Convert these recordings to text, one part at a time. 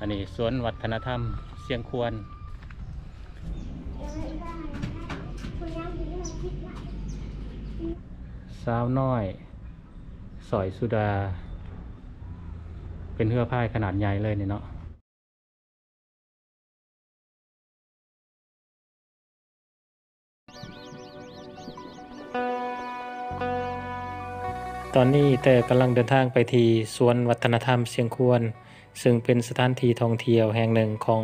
อันนี้สวนวัฒนธรรมเสียงควร สาวน้อย สอยสุดา เป็นเรือพายขนาดใหญ่เลยเนี่ยเนาะ ตอนนี้แต่กำลังเดินทางไปที่สวนวัฒนธรรมเสียงควร ซึ่งเป็นสถานที่ท่องเที่ยวแห่งหนึ่งของ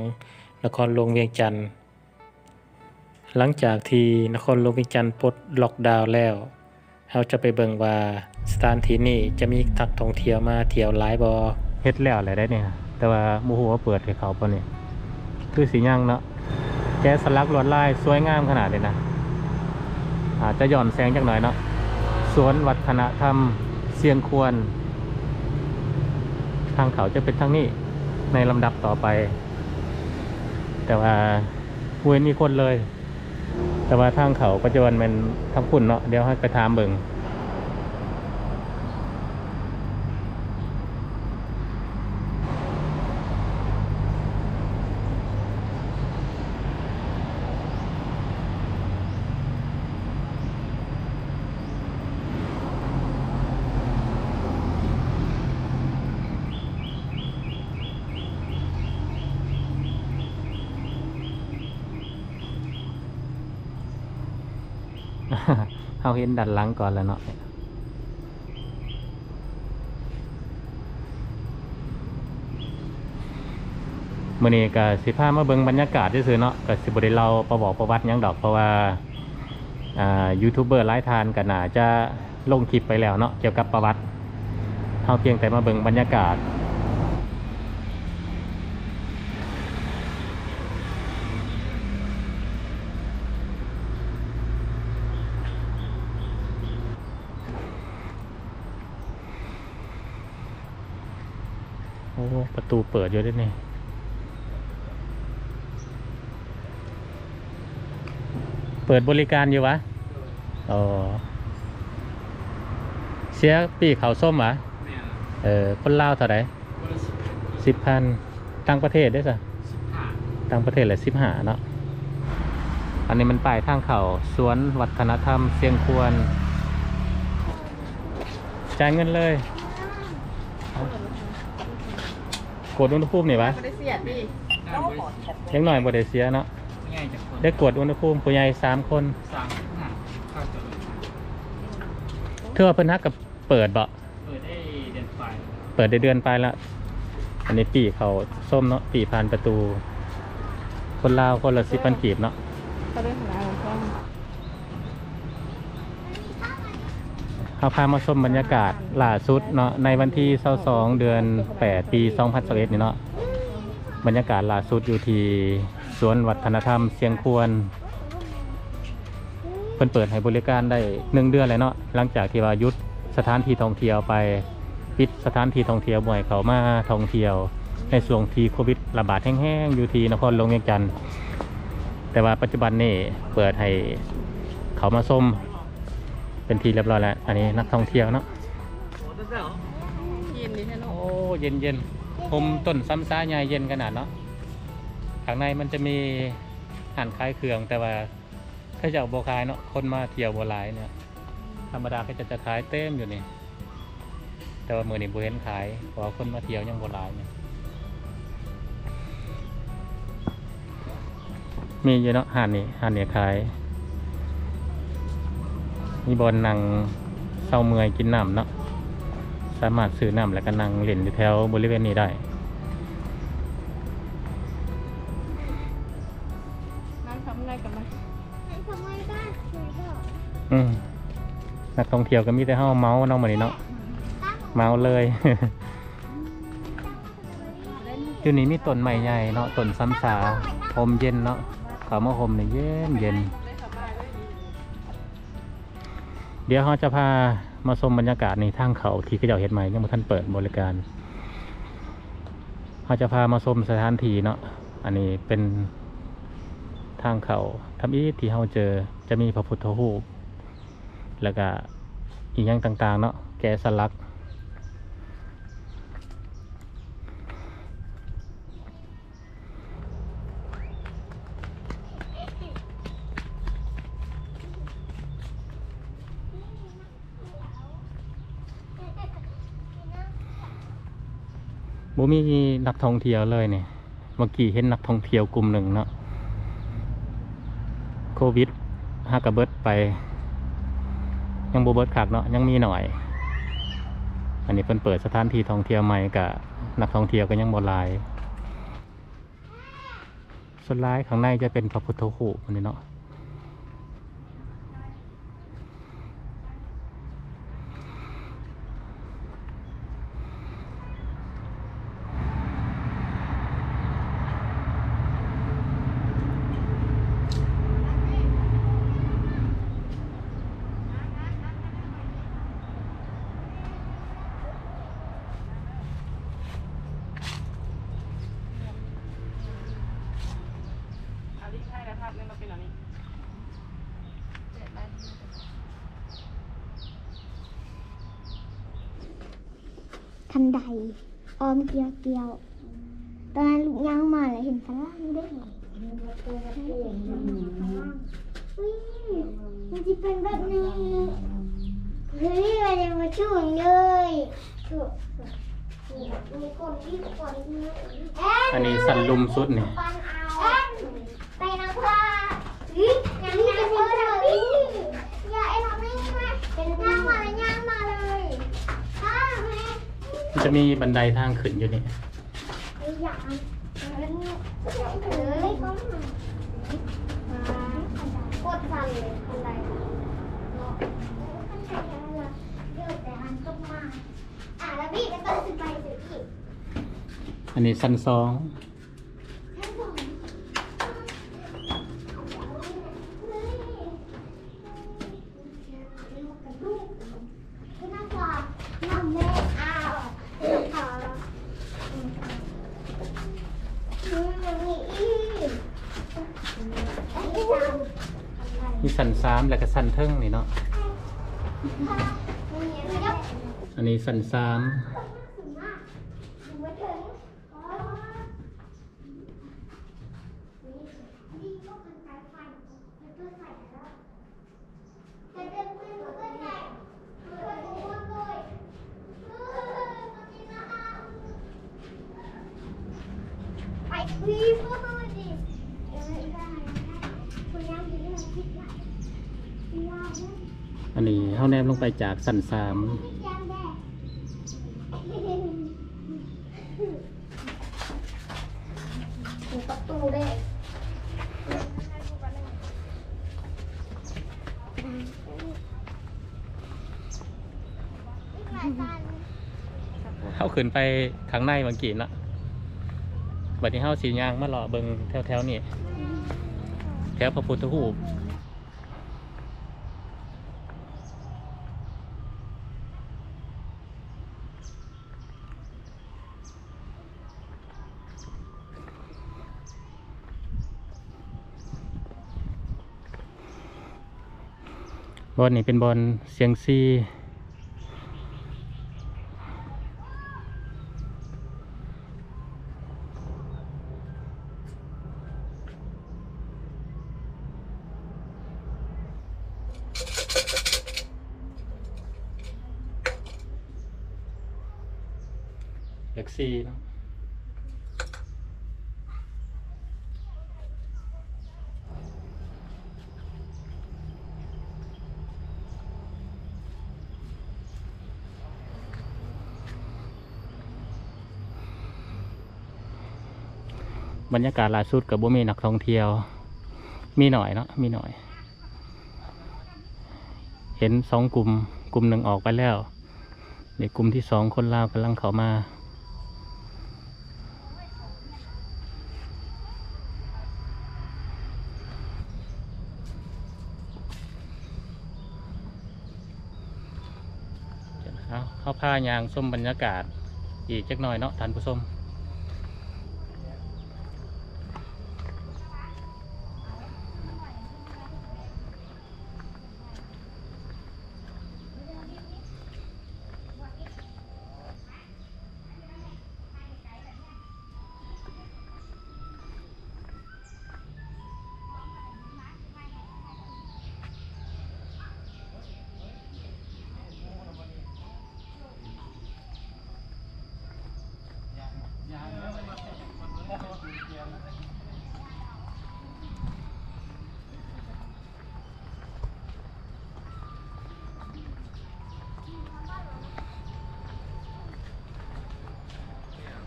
นครหลวงเวียงจันทร์หลังจากที่นครหลวงเวียงจันทร์ปลดล็อกดาวน์แล้วเราจะไปเบิ่งว่าสถานที่นี้จะมีนักท่องเที่ยวมาเที่ยวหลายบ่เฮ็ดแล้วแหละได้เนี่ยแต่ว่าบ่ฮู้ว่าเปิดให้เขาบ่นี่คือสิยังเนาะแกสลักลวดลายสวยงามขนาดเลยนะอาจจะหย่อนแสงจักหน่อยเนาะสวนวัฒนธรรม เสียงควร ทางเขาจะเป็นทางนี้ในลำดับต่อไป แต่ว่าเว้นมีคนเลย แต่ว่าทางเขาปัจจุบันเป็นทางพุ่นเนาะเดี๋ยวให้ไปถามเบิง เขาเห็นดันหลังก่อนแล้วเนาะมื่อนี้ก็สิพามาเบิ่งบรรยากาศที่ซื่อเนาะก็สิบ่ได้เล่าประบอกประวัติยังดอกเพราะว่าอ่ายูทูบเบอร์หลายทานก็น่าจะลงคลิปไปแล้วเนาะเกี่ยวกับประวัติเฮาเพียงแต่มาเบิ่งบรรยากาศ ประตูเปิดอยู่ด้วยนี่เปิดบริการอยู่วะอ๋อเสียปีเขาส้มวะเออคนลาวเท่าไหร่สิบพันต่างประเทศได้สะต่างประเทศแหละสิบหาเนาะอันนี้มันป้ายทางเขาสวนวัฒนธรรมเสียงควรจ่ายเงินเลย กดอุณหภูมินี่วะไม่ได้เสียดิยังหน่อยบ่ได้เสียเนาะง่ายจากคนได้กดอุณหภูมิผู้ใหญ่สามคนสามสิบห้าเข้าจดเทื่อว่าเพิ่นฮักกับเปิดบ่เปิดได้เดือนไฟเปิดได้เดือนไปละอันนี้ปีเขาส้มเนาะปีผ่านประตู คนลาวคนละสิบพันกีบเนาะ ก็ได้ขนาดของช่อง เขาพามาชมบรรยากาศล่าสุดเนาะในวันที่22เดือน 8 ปี 2021นี่เนาะบรรยากาศล่าสุดอยู่ที่สวนวัฒนธรรมเสียงควรเพิ่นเปิดให้บริการได้หนึ่งเดือนเลยเนาะหลังจากที่ว่าหยุดสถานที่ท่องเที่ยวไปปิดสถานที่ท่องเที่ยวบ่อยเขามาท่องเที่ยว ในช่วงที่โควิดระบาดแห้งๆอยู่ที่นครหลวงเวียงจันทร์แต่ว่าปัจจุบันนี่เปิดให้เขามาส้ม เป็นทีเรียบร้อยแล้ว อันนี้นักท่องเที่ยวเนาะเย็นดีแท้โอ้เนาะเย็นเย็นๆผมต้นซ้ำซ้าใหญ่เย็นขนาดเนาะข้างในมันจะมีอาหารคล้ายเครื่องแต่ว่าเขาจะเอาโบคายเนาะคนมาเที่ยวโบหลายเนี่ยธรรมดาเขาจะจะขายเต็มอยู่นี่แต่ว่ามือนี่บุเห็นขายเพราะว่าคนมาเที่ยวยังโบราณเนี่ยมีอยู่เนาะหานนี่หานนี่ขาย มีบอลนั่งเศร้าเมื่อยกินน้ำเนาะสามารถซื้อน้ำแล้วก็นั่งเล่นอยู่แถวบริเวณนี้ได้นั่งทำไงกันไหมทำไมบ้านสวยดอกอืมนักท่องเที่ยวก็มีแต่ห้าเมาส์เนาะมานี่เนาะเมาเลยอยู่นี่มีต้นไม้ใหญ่เนาะต้นซ้ำสาลมเย็นเนาะเขามาห่มเนี่ยเย็นเย็น เดี๋ยวเขาจะพามาชมบรรยากาศในทางเขาที่เขาเจ้าเห็ดใหม่ยังไม่ทันเปิดบริการเขาจะพามาชมสถานที่เนาะอันนี้เป็นทางเขาทำอีที่เขาเจอจะมีพระพุทธรูปแล้วก็อีกอย่างต่าง ๆ เนาะแกสลัก บ่มีนักท่องเที่ยวเลยเนี่ยเมื่อกี้เห็นนักท่องเที่ยวกลุ่มหนึ่งเนาะโควิดฮากระเบิดไป ยังบ่เบิดคักเนาะยังมีหน่อย อันนี้เพิ่นเปิดสถานที่ท่องเที่ยวใหม่กับนักท่องเที่ยวก็ยังบ่หลายส่วนร้ายข้างในจะเป็นพระพุทธรูปอันนี้เนาะ อันนี้ใช่แล้วภาพนี้มันเป็น อันนี้ทันใด ออมเกียวเกียว ตอนนั้นลูกย่างมาแล้วเห็นฝรั่งด้วยอุ้ยมันจะเป็นแบบนี้เฮ้ยมันยังมาช่วงเลยอันนี้สันลุมสุดนี่ปันเอาไปนะพ่อ ฮ้ยยังไม่จะพูดเลยอย่าไอ้ทำไม่มาย่างมาเลยย่างมาเลยอ้าวแม่มันจะมีบันไดทางขึ้นอยู่นี่ไอ้อย่างนั้นเลยก็มากดสั่นเลยคนใดเนาะคนใดอะไรเดี๋ยวแต่อันก็มาอะแล้วพี่ก็ต้องไปสิพี่อันนี้สันสอง ท่านบอกน่ากว่าน้ำแม่อ้าวขออืมยังมีอีกไอ้ดำ มีสันสามแล้วก็สันเทิงนี่เนาะ อันนี้ สันสามอันนี้เข้าแนมลงไปจากสันสาม ประตูเด้ เข้าขึ้นไปข้างในเมื่อกี้นาะบัดนี้เข้าสียางมาหล่อเบิงแถวๆนี่แถวพระพุทธรูปบอลนี่เป็นบอลเสียงซี บรรยากาศล่าสุดกับบ่มีนักท่องเที่ยว มีหน่อยเนาะมีหน่อย เห็นสองกลุ่มกลุ่มหนึ่งออกไปแล้วเด็กกลุ่มที่สองคนลาวกำลังเข้ามาเอาเข้าผ้ายางส้มบรรยากาศ อีกจักหน่อยเนาะท่านผู้ชม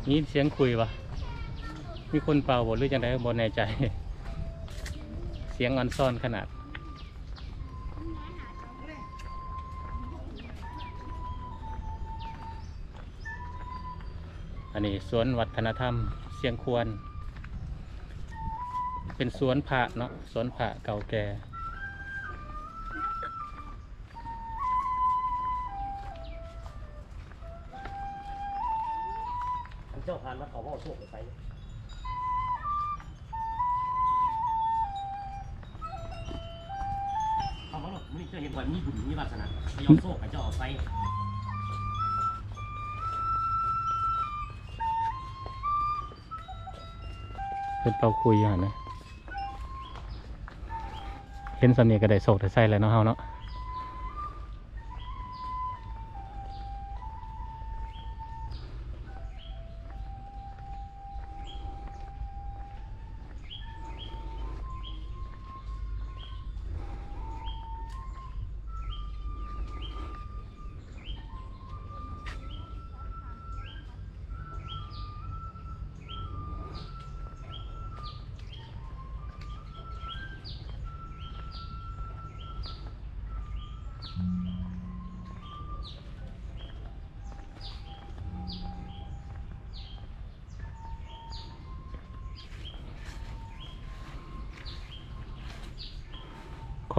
นี่เสียงคุยวะมีคนเป่าบหรือจังไดบนแน่ใจ เสียงออนซ่อนขนาด อันนี้สวนวัฒนธรรมเสียงควร เป็นสวนพระเนาะสวนพระเก่าแก่ เจ้าพานมาเขาว่าโชคไปเอามาหรอกมันนี่เจ้าเห็นว่ามีบุญมีวาสนาไปยอมโชคกับเจ้าเอาไปเพิ่นเป่าคุยอยู่หั่นนะเห็นสำเนียงก็ได้โศกได้ใส่แล้วเนาะเฮาเนาะ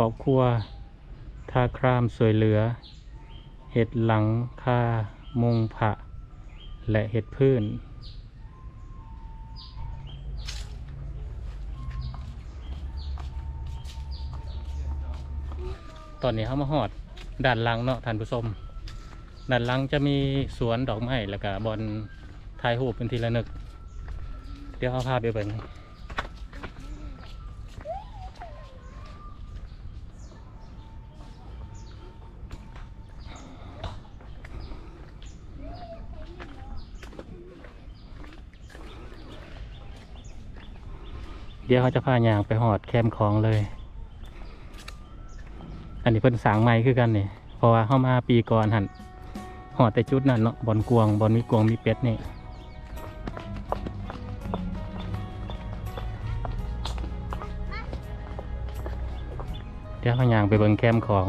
ครอบครัวท่าครามสวยเหลือ เห็ดหลังคามุงผะ และเห็ดพื้น ตอนนี้เขามาหอดด้านหลังเนาะท่านผู้ชมด้านหลังจะมีสวนดอกไม้แล้วก็บอลถ่ายรูปเป็นทีละนึก เดี๋ยวเอาภาพไปเบิ่ง เดี๋ยวเขาจะพายางไปหอดแคมป์ของเลย อันนี้เพิ่นสางใหม่คือกันนี่เพราะว่าเข้ามาปีก่อนหันหอดแต่จุดนั้นเนาะบอลกวงบอลมีกวงมีเป็ดนี่เดี๋ยวพายางไปเบิ่งแคมของ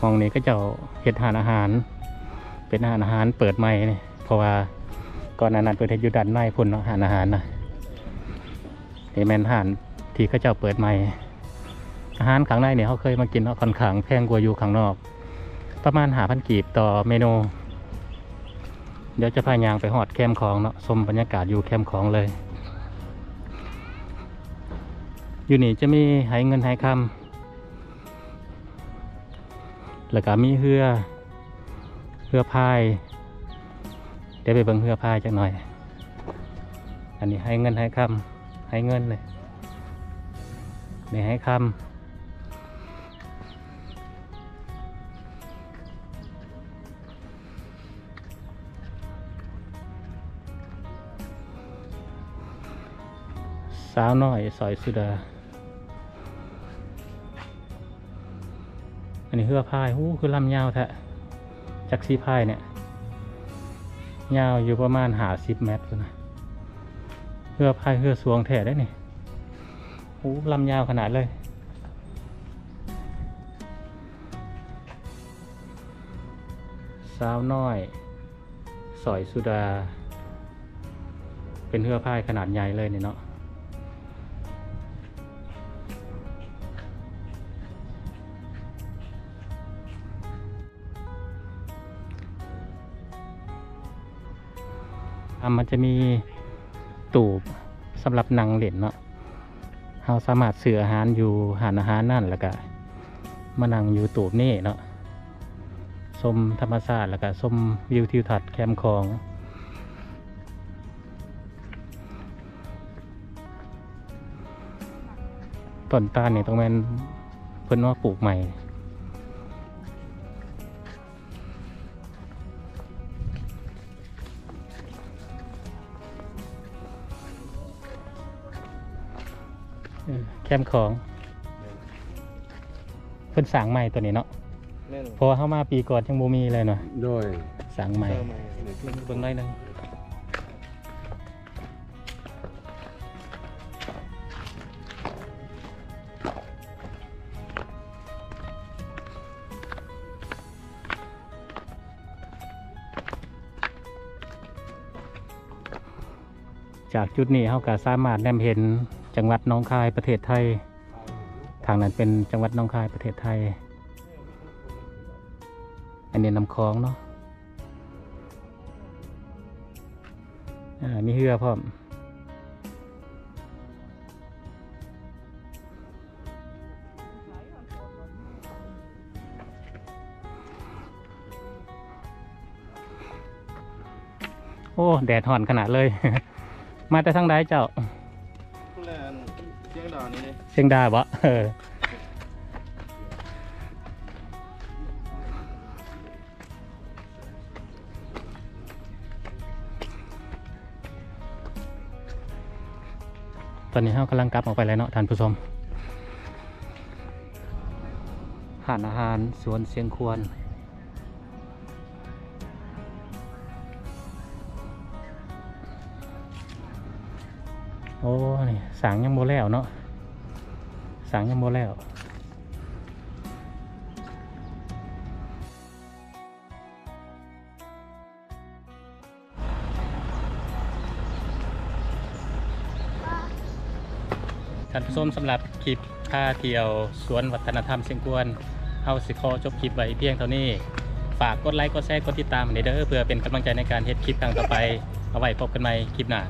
ห้องนี้ก็จะเฮ็ดหานอาหาร เป็นอาหารอาหารเปิดใหม่เนี่ยเพราะว่าก่อนหนานั้นเปิดเฮ็ดอยู่ด้านในพุ่นเนาะอาหารอาหารนะ แมนอาหารที่เขาเจ้าเปิดใหม่อาหารข้างในเนี่ยเขาเคยมากินเนาะค่อนข้างแพงกว่าอยู่ข้างนอก ประมาณหาพันกีบต่อเมนู เดี๋ยวจะพายางไปหอดแคมของเนาะชมบรรยากาศอยู่แคมของเลย อยู่นี่จะมีไหเงินไหคำแล้วก็มีเรือเรือพาย เดี๋ยวไปเบิ่งเรือพายจักหน่อย อันนี้ให้เงินให้คำ ให้เงินเลยนี่ให้คำสาวน้อยสอยสุดา อันนี้เรือพายหูคือลำยาวแท้จักซีพายเนี่ย ยาวอยู่ประมาณหาสิบเมตรนะ เรือพายเรือสวงแถได้นี่โอ้ลำยาวขนาดเลย สาวน้อย สอยสุดา เป็นเรือพายขนาดใหญ่เลยนี่เนาะอะมันจะมี ตูบสำหรับนังเล่นเนาะเราสามารถซื้ออาหารอยู่หานอาหารนั่นแล้วก็มานั่งอยู่ตูบนี่เนาะชมธรรมชาติแล้วก็ชมวิวทิวทัศน์แคมป์ของต้นตาลเนี่ยต้องแม่นเพิ่นว่าปลูกใหม่ แคมของเพิ่นสั่งใหม่ตัวนี้เนาะพอเข้ามาปีก่อนยังบูมีเลยเนาะโดยสั่งใหม่บิ่ได้นึงจากจุดนี้เขาก็สามารถแนมเห็น จังหวัดน้องคายประเทศไทย ทางนั้นเป็นจังหวัดน้องคายประเทศไทย อันนี้นำคลองเนาะอ่ามีเรือพร้อมโอ้ แดดห่อนขนาดเลย มาแต่ทางใดเจ้า เชียงดาวนี่เลยเชียงดาบ่เออตอนนี้เรากำลังกลับออกไปแล้วเนาะท่านผู้ชมหานอาหารสวนเสียงควร โอ้นี่สางยังโมแล้วเนาะสางยังโมแล้วท่านผู้ชมสำหรับคลิปพาเที่ยวสวนวัฒนธรรมเชียงกวนเฮาสิขอจบคลิปไว้เพียงเท่านี้ ฝากกดไลค์กดแชร์กดติดตามให้เด้อเพื่อเป็นกำลังใจในการเฮ็ดคลิปครั้งต่อไป เอาไว้พบกันใหม่คลิปหน้า